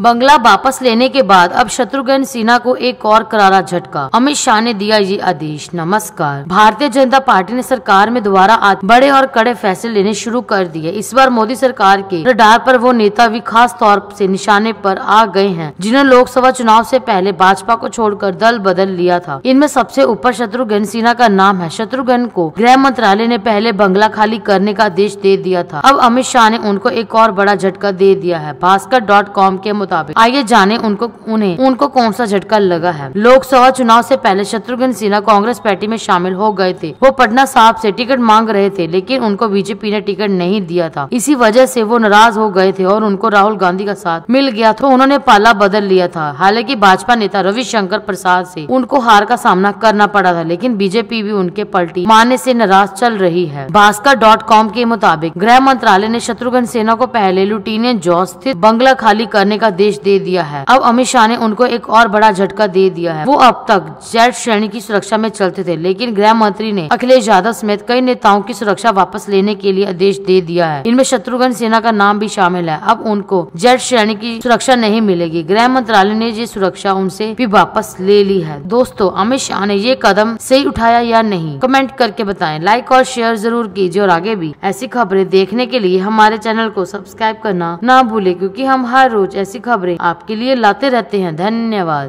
बंगला वापस लेने के बाद अब शत्रुघ्न सिन्हा को एक और करारा झटका। अमित शाह ने दिया ये आदेश। नमस्कार। भारतीय जनता पार्टी ने सरकार में दोबारा बड़े और कड़े फैसले लेने शुरू कर दिए। इस बार मोदी सरकार के रडार पर वो नेता भी खास तौर से निशाने पर आ गए हैं, जिन्होंने लोकसभा चुनाव से पहले भाजपा को छोड़कर दल बदल लिया था। इनमें सबसे ऊपर शत्रुघ्न सिन्हा का नाम है। शत्रुघ्न को गृह मंत्रालय ने पहले बंगला खाली करने का आदेश दे दिया था। अब अमित शाह ने उनको एक और बड़ा झटका दे दिया है। भास्कर डॉट कॉम के मुताबिक। आइए जाने उनको, उन्हें, उनको कौन सा झटका लगा है। लोकसभा चुनाव से पहले शत्रुघ्न सिन्हा कांग्रेस पार्टी में शामिल हो गए थे। वो पटना साहब से टिकट मांग रहे थे, लेकिन उनको बीजेपी ने टिकट नहीं दिया था। इसी वजह से वो नाराज़ हो गए थे और उनको राहुल गांधी का साथ मिल गया तो उन्होंने पाला बदल लिया था। हालाँकि भाजपा नेता रविशंकर प्रसाद से उनको हार का सामना करना पड़ा था, लेकिन बीजेपी भी उनके पलटी। मारने से नाराज़ चल रही है। भास्कर डॉट कॉम के मुताबिक गृह मंत्रालय ने शत्रुघ्न सिन्हा को पहले लुटीनियन जॉस स्थित बंगला खाली करने का देश दे दिया है। अब अमित शाह ने उनको एक और बड़ा झटका दे दिया है। वो अब तक जेट श्रेणी की सुरक्षा में चलते थे, लेकिन गृह मंत्री ने अखिलेश यादव समेत कई नेताओं की सुरक्षा वापस लेने के लिए आदेश दे दिया है। इनमें शत्रुघ्न सिन्हा का नाम भी शामिल है। अब उनको जेट श्रेणी की सुरक्षा नहीं मिलेगी। गृह मंत्रालय ने ये सुरक्षा उनसे भी वापस ले ली है। दोस्तों, अमित शाह ने ये कदम सही उठाया या नहीं, कमेंट करके बताएँ। लाइक और शेयर ज़रूर कीजिए और आगे भी ऐसी खबरें देखने के लिए हमारे चैनल को सब्सक्राइब करना ना भूले, क्योंकि हम हर रोज ऐसी खबरें आपके लिए लाते रहते हैं। धन्यवाद।